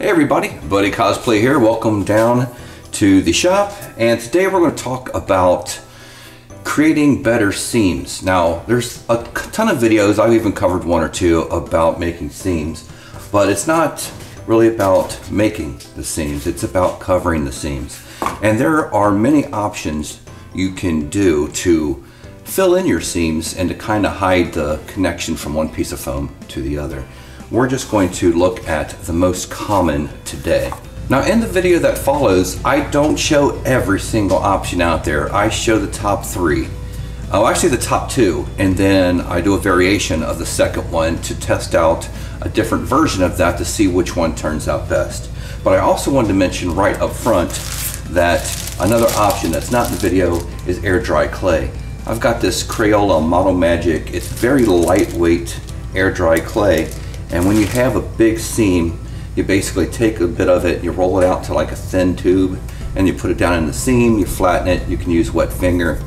Hey everybody, Buddy Cosplay here. Welcome down to the shop. And today we're going to talk about creating better seams. Now, there's a ton of videos, I've even covered one or two about making seams, but it's not really about making the seams, it's about covering the seams. And there are many options you can do to fill in your seams and to kind of hide the connection from one piece of foam to the other. We're just going to look at the most common today. Now in the video that follows, I don't show every single option out there. I show the top three. Oh, actually the top two, and then I do a variation of the second one to test out a different version of that to see which one turns out best. But I also wanted to mention right up front that another option that's not in the video is air dry clay. I've got this Crayola Model Magic. It's very lightweight air dry clay. And when you have a big seam, you basically take a bit of it, you roll it out to like a thin tube, and you put it down in the seam, you flatten it, you can use wet finger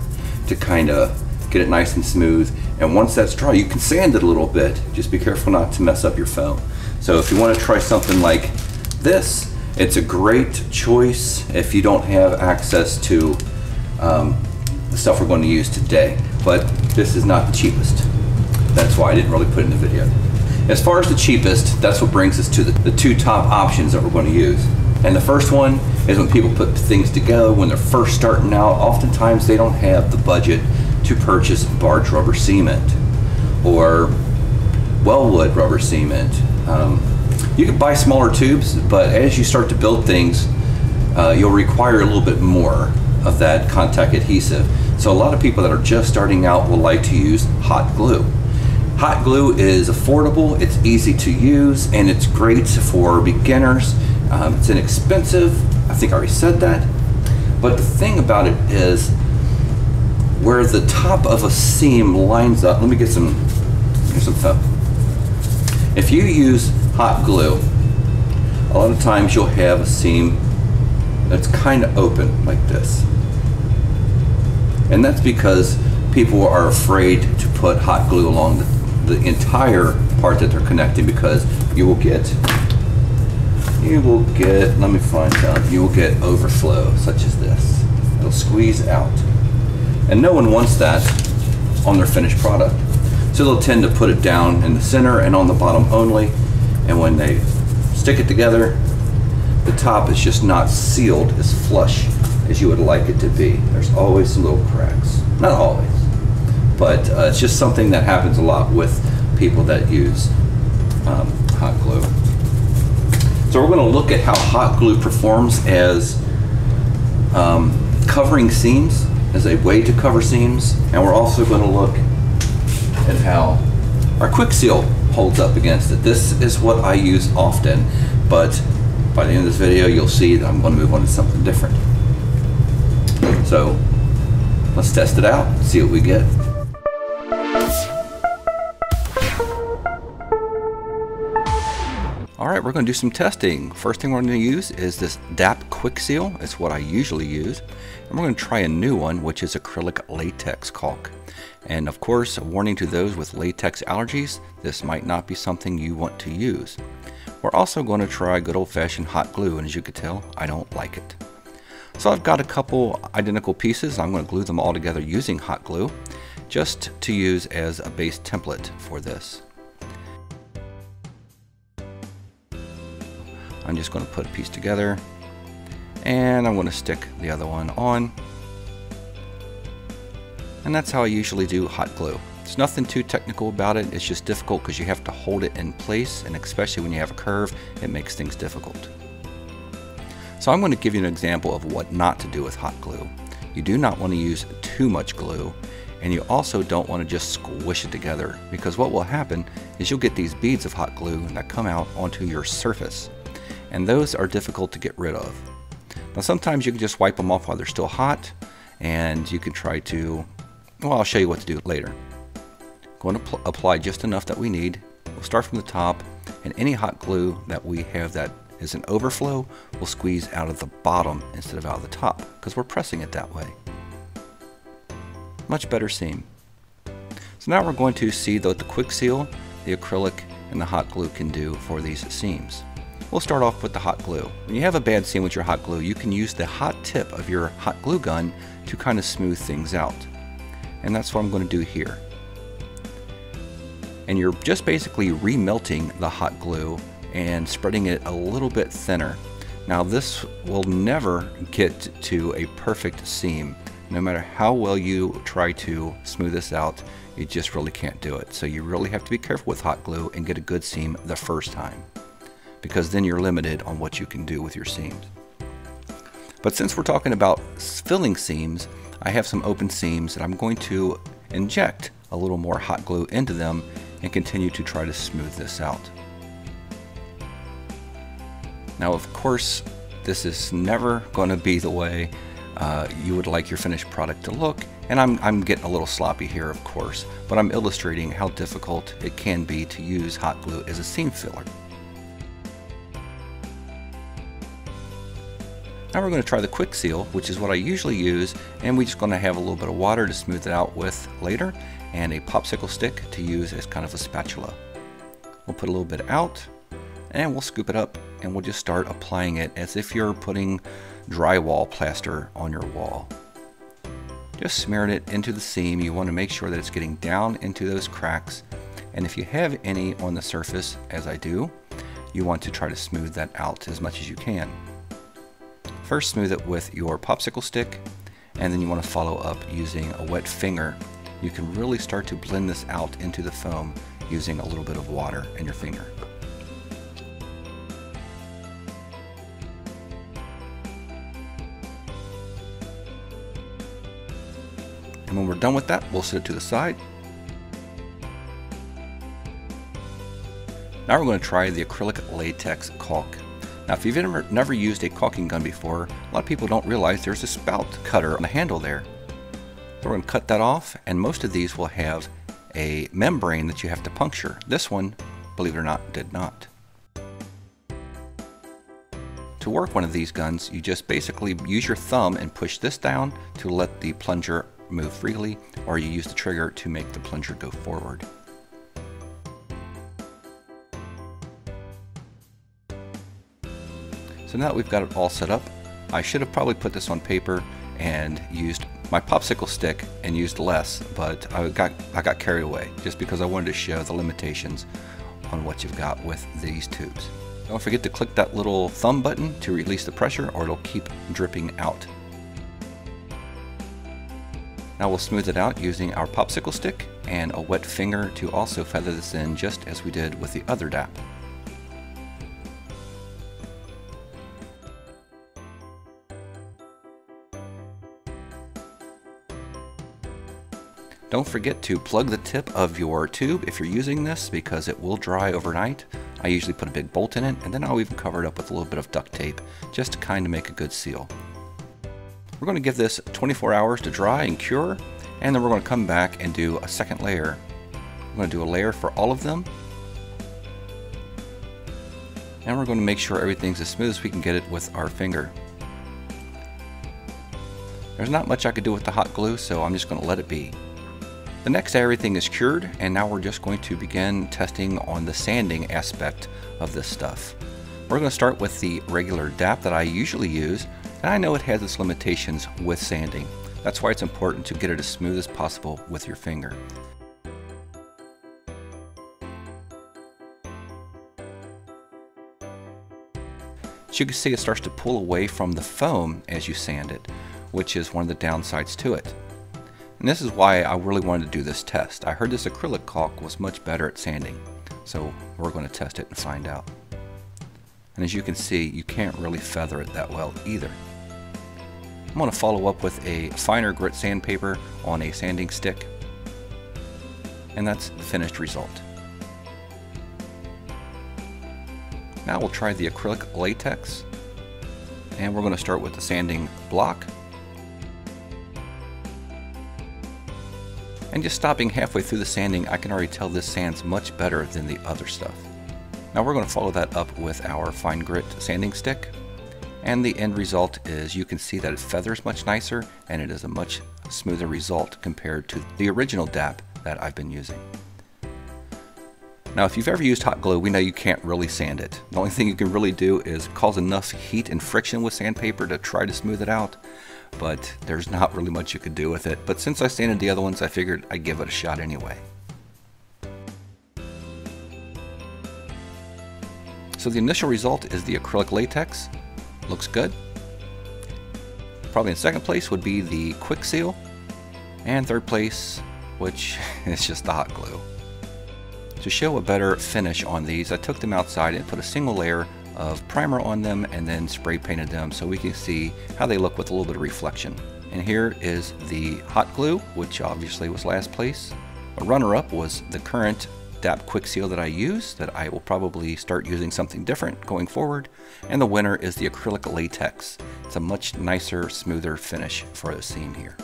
to kind of get it nice and smooth. And once that's dry, you can sand it a little bit. Just be careful not to mess up your foam. So if you want to try something like this, it's a great choice if you don't have access to um, the stuff we're going to use today. But this is not the cheapest. That's why I didn't really put in the video. As far as the cheapest, that's what brings us to the, the two top options that we're going to use. And the first one is when people put things together when they're first starting out, oftentimes they don't have the budget to purchase barge rubber cement or Weldwood rubber cement. Um, you can buy smaller tubes, but as you start to build things, uh, you'll require a little bit more of that contact adhesive. So a lot of people that are just starting out will like to use hot glue. Hot glue is affordable, it's easy to use, and it's great for beginners. Um, it's inexpensive. I think I already said that. But the thing about it is where the top of a seam lines up. Let me get some, here's some stuff. If you use hot glue, a lot of times you'll have a seam that's kind of open like this. And that's because people are afraid to put hot glue along the the entire part that they're connecting because you will get you will get let me find out you will get overflow such as this. It'll squeeze out. And no one wants that on their finished product. So they'll tend to put it down in the center and on the bottom only. And when they stick it together the top is just not sealed as flush as you would like it to be. There's always some little cracks. Not always but uh, it's just something that happens a lot with people that use um, hot glue. So we're going to look at how hot glue performs as um, covering seams, as a way to cover seams, and we're also going to look at how our Kwik Seal holds up against it. This is what I use often, but by the end of this video you'll see that I'm going to move on to something different. So let's test it out, see what we get. All right, we're going to do some testing. First thing we're going to use is this DAP Kwik Seal. It's what I usually use. And we're going to try a new one, which is acrylic latex caulk. And of course, a warning to those with latex allergies, this might not be something you want to use. We're also going to try good old-fashioned hot glue, and as you can tell, I don't like it. So I've got a couple identical pieces. I'm going to glue them all together using hot glue, just to use as a base template for this. I'm just going to put a piece together and I'm going to stick the other one on. And that's how I usually do hot glue. It's nothing too technical about it, it's just difficult because you have to hold it in place and especially when you have a curve, it makes things difficult. So I'm going to give you an example of what not to do with hot glue. You do not want to use too much glue and you also don't want to just squish it together because what will happen is you'll get these beads of hot glue that come out onto your surface and those are difficult to get rid of. Now sometimes you can just wipe them off while they're still hot and you can try to, well I'll show you what to do later. Going to apply just enough that we need. We'll start from the top and any hot glue that we have that is an overflow will squeeze out of the bottom instead of out of the top because we're pressing it that way. Much better seam. So now we're going to see what the Kwik Seal, the acrylic, and the hot glue can do for these seams. We'll start off with the hot glue. When you have a bad seam with your hot glue, you can use the hot tip of your hot glue gun to kind of smooth things out. And that's what I'm going to do here. And you're just basically remelting the hot glue and spreading it a little bit thinner. Now this will never get to a perfect seam. No matter how well you try to smooth this out, you just really can't do it. So you really have to be careful with hot glue and get a good seam the first time because then you're limited on what you can do with your seams. But since we're talking about filling seams, I have some open seams that I'm going to inject a little more hot glue into them and continue to try to smooth this out. Now of course this is never going to be the way uh, you would like your finished product to look and I'm, I'm getting a little sloppy here of course but I'm illustrating how difficult it can be to use hot glue as a seam filler. Now we're going to try the Kwik Seal, which is what I usually use, and we're just going to have a little bit of water to smooth it out with later, and a popsicle stick to use as kind of a spatula. We'll put a little bit out, and we'll scoop it up, and we'll just start applying it as if you're putting drywall plaster on your wall. Just smearing it into the seam, you want to make sure that it's getting down into those cracks, and if you have any on the surface, as I do, you want to try to smooth that out as much as you can. First smooth it with your popsicle stick and then you want to follow up using a wet finger. You can really start to blend this out into the foam using a little bit of water in your finger. And when we're done with that, we'll set it to the side. Now we're going to try the acrylic latex caulk. Now if you've never, never used a caulking gun before, a lot of people don't realize there's a spout cutter on the handle there. So we're going to cut that off and most of these will have a membrane that you have to puncture. This one, believe it or not, did not. To work one of these guns, you just basically use your thumb and push this down to let the plunger move freely, or you use the trigger to make the plunger go forward. So now that we've got it all set up, I should have probably put this on paper and used my popsicle stick and used less, but I got, I got carried away just because I wanted to show the limitations on what you've got with these tubes. Don't forget to click that little thumb button to release the pressure or it'll keep dripping out. Now we'll smooth it out using our popsicle stick and a wet finger to also feather this in just as we did with the other DAP. Don't forget to plug the tip of your tube if you're using this because it will dry overnight. I usually put a big bolt in it and then I'll even cover it up with a little bit of duct tape just to kind of make a good seal. We're going to give this 24 hours to dry and cure and then we're going to come back and do a second layer. I'm going to do a layer for all of them and we're going to make sure everything's as smooth as we can get it with our finger. There's not much I could do with the hot glue so I'm just going to let it be. The next everything is cured and now we're just going to begin testing on the sanding aspect of this stuff. We're going to start with the regular DAP that I usually use and I know it has its limitations with sanding. That's why it's important to get it as smooth as possible with your finger. As you can see it starts to pull away from the foam as you sand it, which is one of the downsides to it. And this is why I really wanted to do this test. I heard this acrylic caulk was much better at sanding. So we're going to test it and find out. And as you can see, you can't really feather it that well either. I'm going to follow up with a finer grit sandpaper on a sanding stick. And that's the finished result. Now we'll try the acrylic latex. And we're going to start with the sanding block And just stopping halfway through the sanding, I can already tell this sands much better than the other stuff. Now we're going to follow that up with our fine grit sanding stick. And the end result is you can see that it feathers much nicer and it is a much smoother result compared to the original DAP that I've been using. Now, if you've ever used hot glue, we know you can't really sand it. The only thing you can really do is cause enough heat and friction with sandpaper to try to smooth it out, but there's not really much you could do with it. But since I sanded the other ones, I figured I'd give it a shot anyway. So the initial result is the acrylic latex. Looks good. Probably in second place would be the Kwik Seal. And third place, which is just the hot glue. To show a better finish on these, I took them outside and put a single layer of primer on them and then spray painted them so we can see how they look with a little bit of reflection. And here is the hot glue, which obviously was last place. A runner-up was the current DAP Kwik Seal that I use, that I will probably start using something different going forward. And the winner is the acrylic latex. It's a much nicer, smoother finish for the seam here.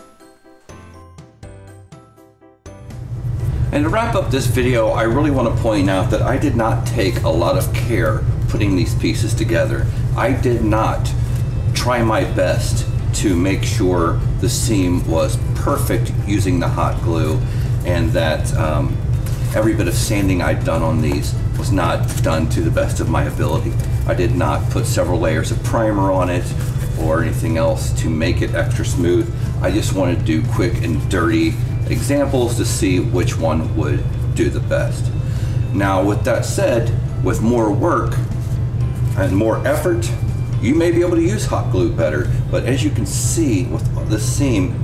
And to wrap up this video, I really want to point out that I did not take a lot of care putting these pieces together. I did not try my best to make sure the seam was perfect using the hot glue and that um, every bit of sanding I'd done on these was not done to the best of my ability. I did not put several layers of primer on it or anything else to make it extra smooth. I just wanted to do quick and dirty examples to see which one would do the best. Now with that said, with more work and more effort, you may be able to use hot glue better, but as you can see with the seam,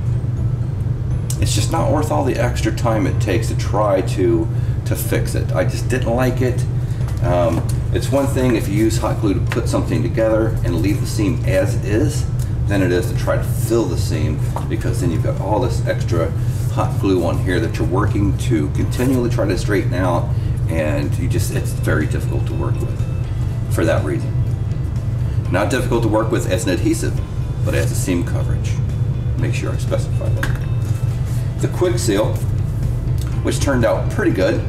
it's just not worth all the extra time it takes to try to to fix it. I just didn't like it. Um, it's one thing if you use hot glue to put something together and leave the seam as is, than it is to try to fill the seam because then you've got all this extra hot glue on here that you're working to continually try to straighten out and you just it's very difficult to work with for that reason. Not difficult to work with as an adhesive, but as a seam coverage. Make sure I specify that. The Kwik Seal, which turned out pretty good.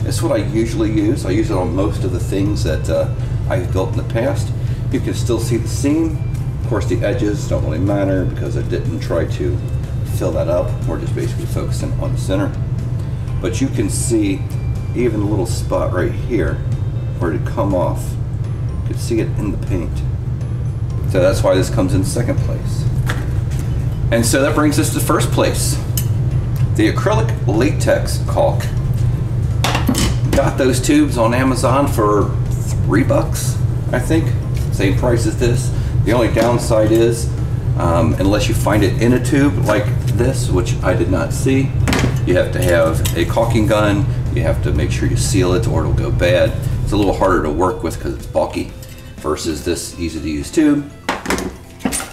It's what I usually use. I use it on most of the things that uh, I've built in the past. You can still see the seam. Of course, the edges don't really matter because I didn't try to fill that up. We're just basically focusing on the center. But you can see even a little spot right here where it come off. You can see it in the paint. So that's why this comes in second place. And so that brings us to first place. The acrylic latex caulk. Got those tubes on Amazon for three bucks, I think. Same price as this. The only downside is, um, unless you find it in a tube like this, which I did not see. You have to have a caulking gun. You have to make sure you seal it or it'll go bad. It's a little harder to work with because it's bulky versus this easy to use tube.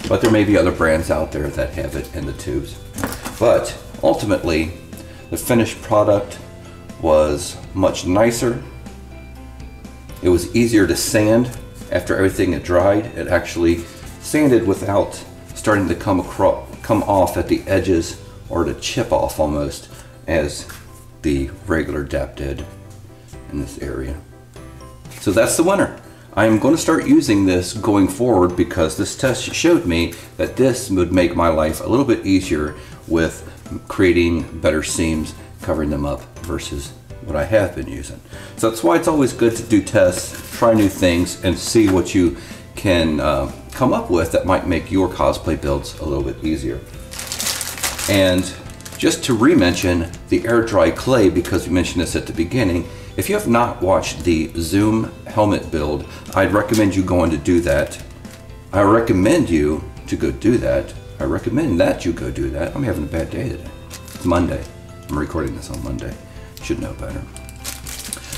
But there may be other brands out there that have it in the tubes. But ultimately, the finished product was much nicer. It was easier to sand after everything had dried. It actually sanded without starting to come across come off at the edges or to chip off almost as the regular DAP did in this area. So that's the winner. I am going to start using this going forward because this test showed me that this would make my life a little bit easier with creating better seams, covering them up versus what I have been using. So that's why it's always good to do tests, try new things, and see what you can uh, come up with that might make your cosplay builds a little bit easier. And just to re-mention the air dry clay because we mentioned this at the beginning, if you have not watched the Zoom helmet build, I'd recommend you going to do that. I recommend you to go do that. I recommend that you go do that. I'm having a bad day today. It's Monday. I'm recording this on Monday. Should know better.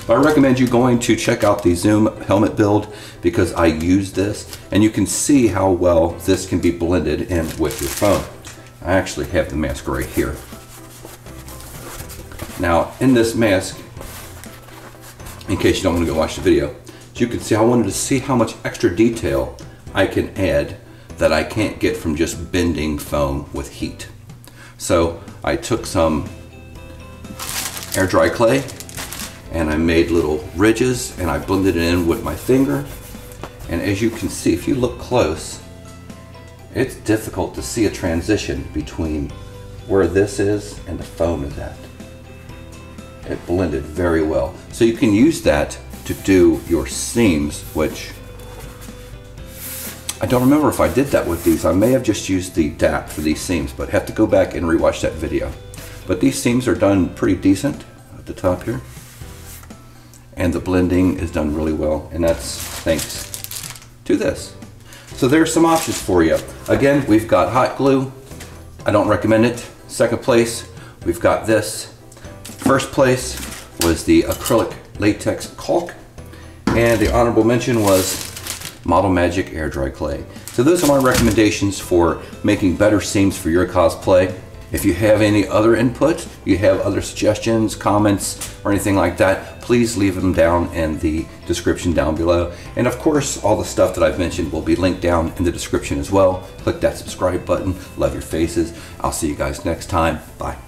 But I recommend you going to check out the Zoom helmet build because I use this and you can see how well this can be blended in with your phone. I actually have the mask right here. Now in this mask, in case you don't want to go watch the video, you can see I wanted to see how much extra detail I can add that I can't get from just bending foam with heat. So I took some air dry clay and I made little ridges and I blended it in with my finger. And as you can see, if you look close, it's difficult to see a transition between where this is and the foam is at. It blended very well. So you can use that to do your seams, which I don't remember if I did that with these. I may have just used the DAP for these seams, but have to go back and rewatch that video. But these seams are done pretty decent at the top here. And the blending is done really well, and that's thanks to this. So there's some options for you. Again, we've got hot glue. I don't recommend it. Second place, we've got this. First place was the acrylic latex caulk. And the honorable mention was Model Magic Air Dry Clay. So those are my recommendations for making better seams for your cosplay. If you have any other input, you have other suggestions, comments, or anything like that, please leave them down in the description down below. And of course, all the stuff that I've mentioned will be linked down in the description as well. Click that subscribe button. Love your faces. I'll see you guys next time. Bye.